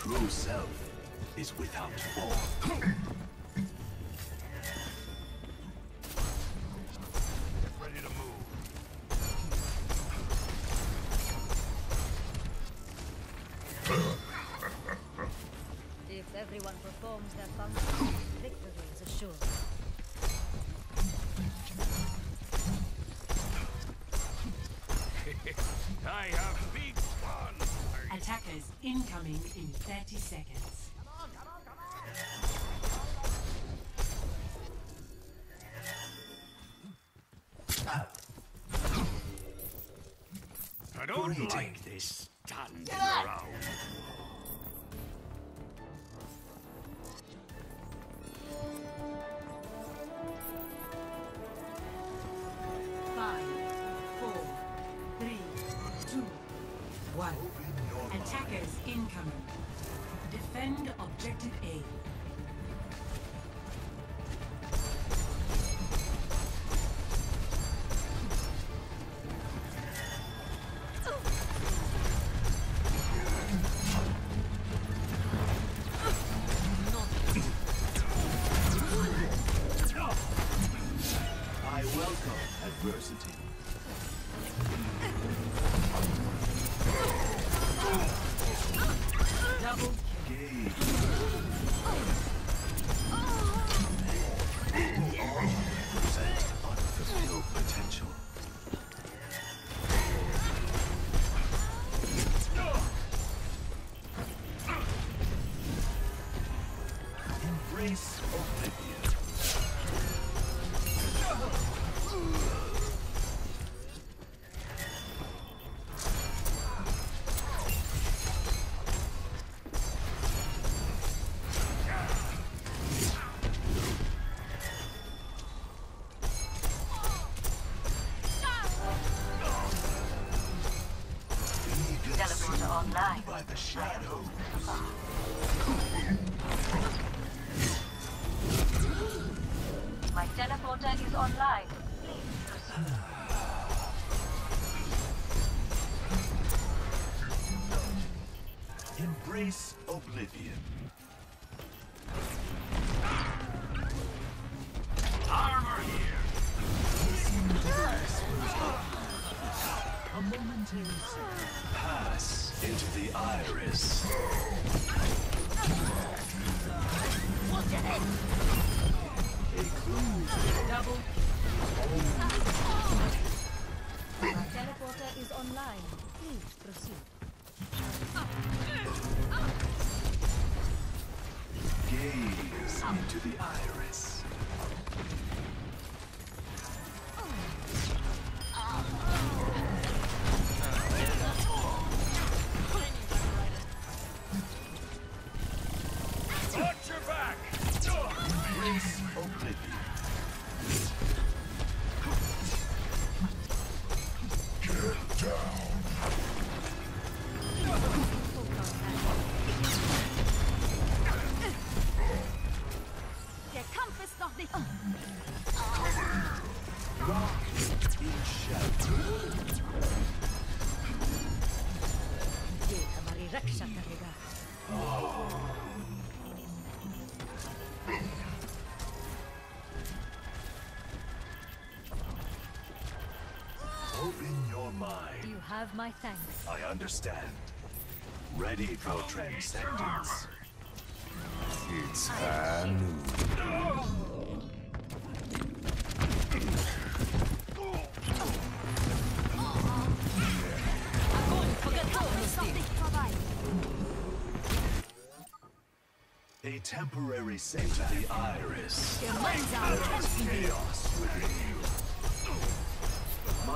true self is without form. Ready to move. If everyone performs their function, victory is assured. I have big fun. Attackers incoming in 30 seconds. I don't Greetings. like this standing around. Incoming. Defend objective A. I welcome adversity. The shadow. My teleporter is online. Please proceed. Embrace oblivion. A momentary. Pass into the iris. Have my thanks. I understand. Ready for transcendence. It's Hanu. A temporary set to the iris. Chaos within you.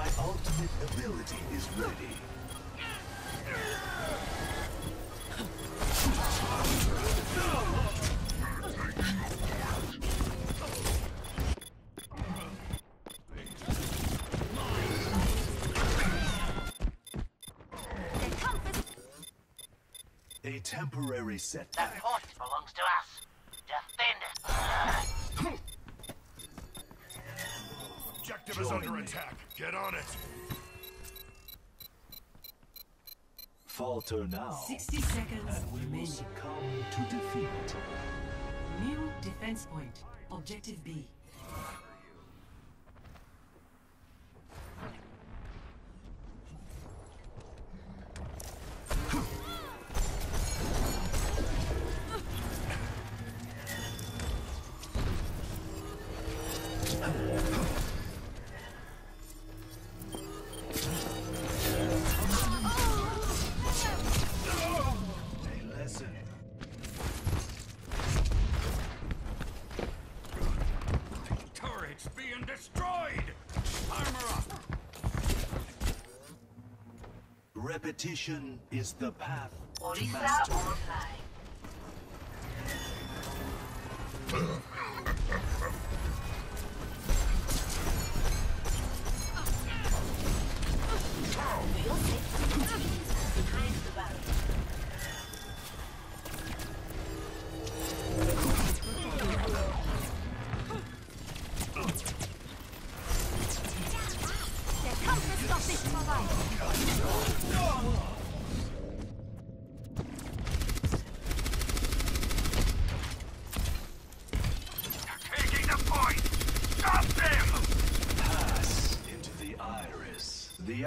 My ultimate ability is ready. A temporary setback. Objective is under me. attack. Get on it. Falter now, 60 seconds and we will remaining. succumb to defeat. New defense point. Objective B. Repetition is the path to Orisa mastery.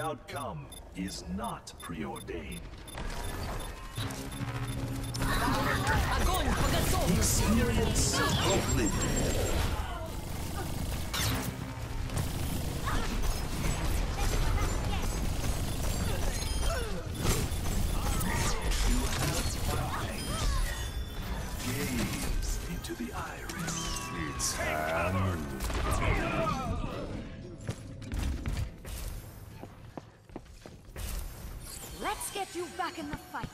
outcome is not preordained. Experience oblivion. Back in the fight.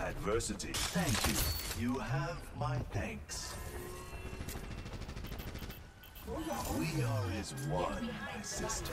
Adversity. Thank you. You have my thanks. We are as one, my sister.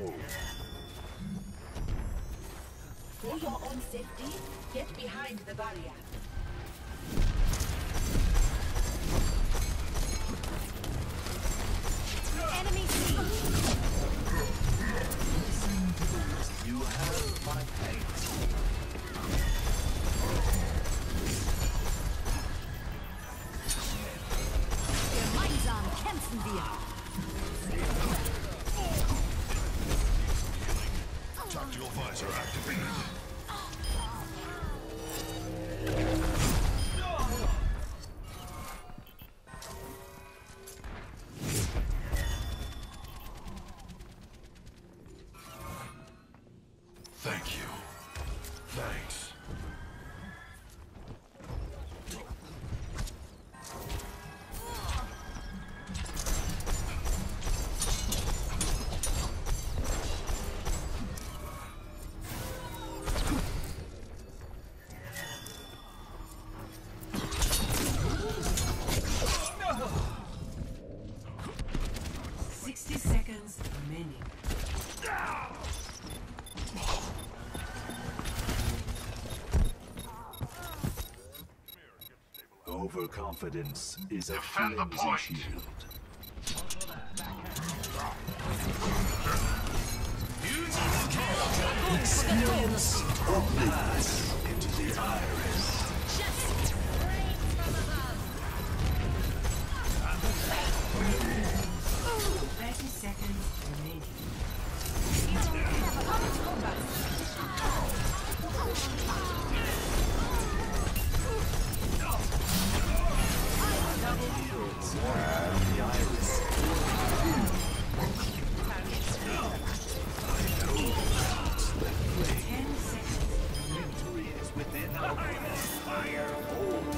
in. For your own safety, get behind the barrier. Enemy seen. You have my thanks. Thanks. Overconfidence is a Defend the point. shield. Experience into the iris. Fire! Fire!